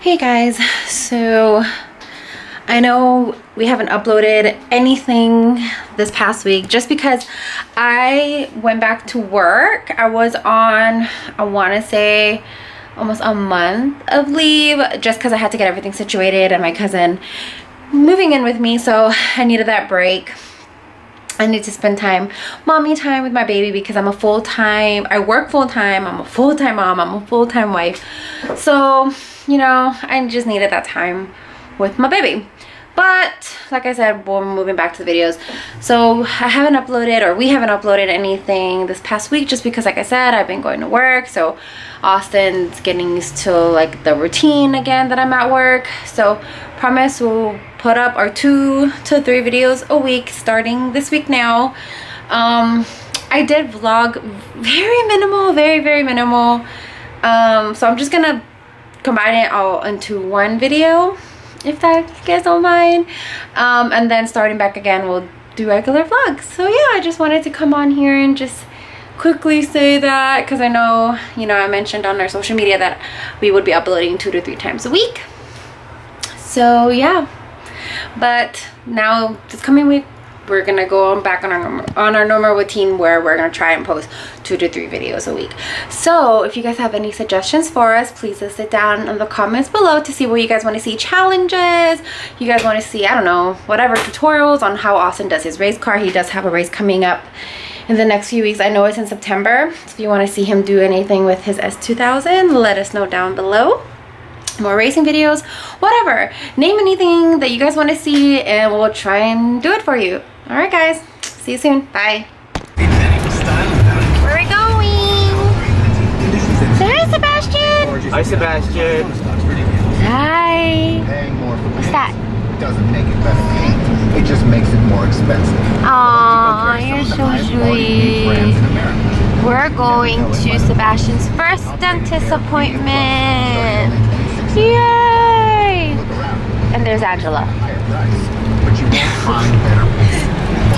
Hey guys, so I know we haven't uploaded anything this past week just because I went back to work. I was on, I want to say almost a month of leave just because I had to get everything situated and my cousin moving in with me so I needed that break. I need to spend time, mommy time with my baby because I'm a full-time, I work full-time, I'm a full-time mom, I'm a full-time wife. So you know, I just needed that time with my baby. But like I said, we're moving back to the videos. So I haven't uploaded or we haven't uploaded anything this past week just because like I said, I've been going to work. So Austin's getting used to like the routine again that I'm at work. So promise we'll put up our two to three videos a week starting this week now. Um, I did vlog very minimal, very, very minimal. Um, so I'm just gonna combine it all into one video if that you guys don't mind um, and then starting back again we'll do regular vlogs. So yeah i just wanted to come on here and just quickly say that because i know you know i mentioned on our social media that we would be uploading two to three times a week. So yeah but now this coming week we're gonna go back on our on our normal routine where we're gonna try and post two to three videos a week. So if you guys have any suggestions for us please list it down in the comments below to see what you guys want to see. Challenges you guys want to see i don't know whatever tutorials on how austin does his race car. He does have a race coming up in the next few weeks. I know it's in september so if you want to see him do anything with his s2000 let us know down below. More racing videos whatever. Name anything that you guys want to see and we'll try and do it for you all right guys. See you soon. Bye. Where are we going? There's sebastien. Hi sebastien. Hi. What's that? doesn't make it better paint. It just makes it more expensive. Aww, you're so sweet. we're going to Sebastien's first dentist appointment. Yay! And there's Angela.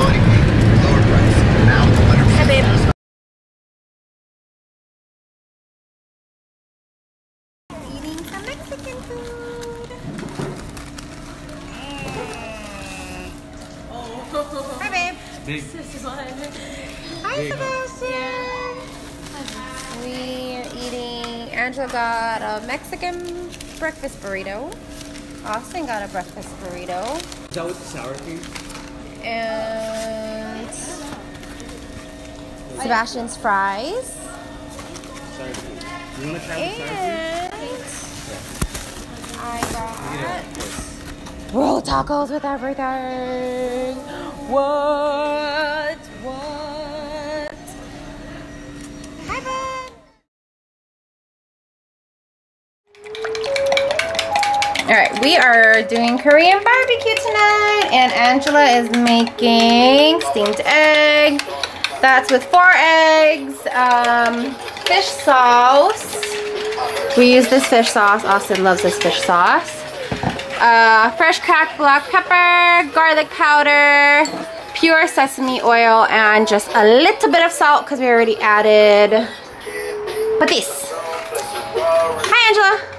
But you won't find better quality paint, lower price. Now it's 100% Hi, babe. Eating some Mexican food. Hi, babe. Big. Hi, Sebastien. We're eating. Angela got a Mexican breakfast burrito. Austin got a breakfast burrito. Is that with the sour cream? And Sebastien's fries. You want to try the sour And I got roll tacos with everything. What? All right, we are doing Korean barbecue tonight, and Angela is making steamed egg. That's with four eggs, um, fish sauce. We use this fish sauce. Austin loves this fish sauce. Uh, fresh cracked black pepper, garlic powder, pure sesame oil, and just a little bit of salt because we already added patis. Hi, Angela.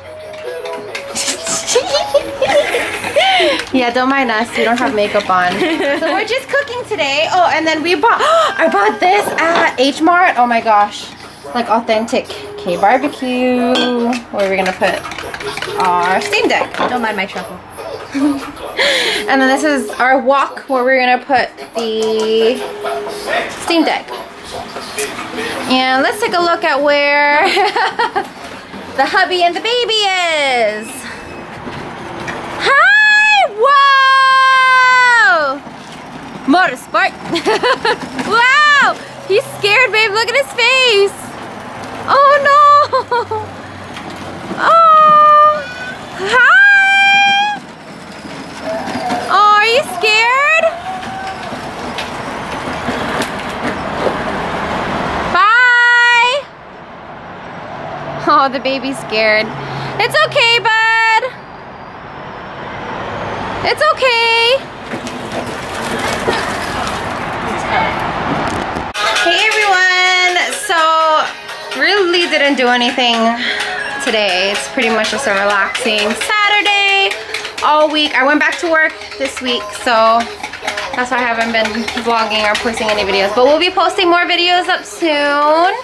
Yeah, don't mind us. We don't have makeup on. so we're just cooking today. Oh, and then we bought, I bought this at H Mart. Oh my gosh. Like authentic K barbecue. Where are we gonna put our steamed egg? Don't mind my truffle. And then this is our wok where we're gonna put the steamed egg. And let's take a look at where the hubby and the baby is. Hi! Whoa! Motorsport. wow! He's scared, babe. Look at his face. Oh no! Oh! Hi! Oh, are you scared? Bye! Oh, the baby's scared. It's okay, bud. It's okay. Do anything today. It's pretty much just a relaxing Saturday all week. I went back to work this week, so that's why I haven't been vlogging or posting any videos. But we'll be posting more videos up soon.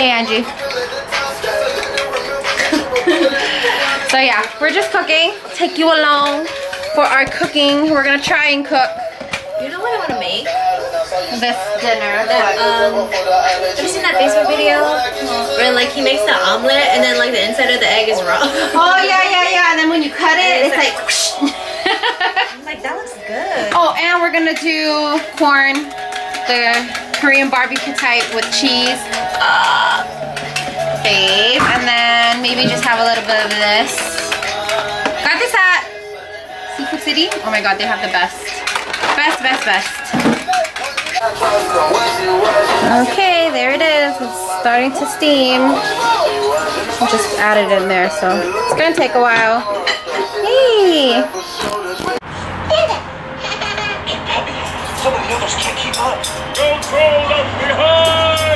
Hey, Angie. so yeah, we're just cooking. Take you along for our cooking. We're gonna try and cook You know what I want to make? This dinner. That, um, have you seen that Facebook video? Where like he makes the omelet and then like the inside of the egg is raw. Oh yeah, yeah, yeah. And then when you cut it, it's like. I'm like, that looks good. oh, and we're gonna do corn, the Korean barbecue type with cheese. Uh, babe, and then maybe just have a little bit of this. Got this at Seafood City. Oh my god, they have the best, best, best, best. Okay, there it is. It's starting to steam. I just added it in there, so it's gonna take a while. Hey! Can't keep up. Control left behind!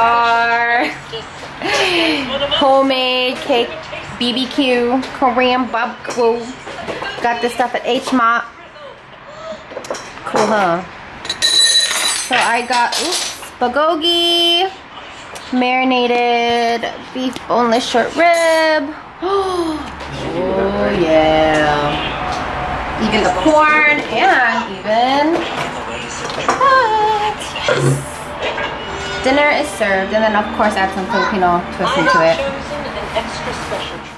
Our homemade cake BBQ Korean barbecue. Got this stuff at H Mart. Cool, huh? So I got oops, bulgogi, marinated beef boneless short rib. Oh yeah. Even the corn and even? Yes. Dinner is served, and then of course add some Filipino twist into it.